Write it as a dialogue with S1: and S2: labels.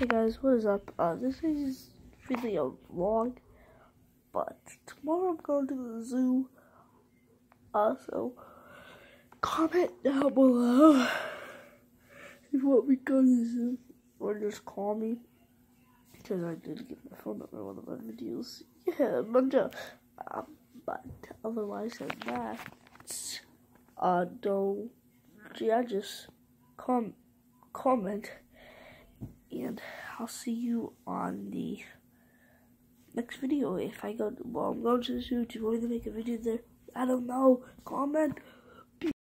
S1: Hey guys, what is up? Uh, this is really a vlog, but tomorrow I'm going to the zoo. Uh, so comment down below if you want me to go to the zoo, or just call me because I did get my phone number one of my videos. Yeah, of, um, but otherwise than that, uh, don't, yeah, just com comment and I'll see you on the next video. If I go well I'm going to the zoo do you want me to make a video there. I don't know. Comment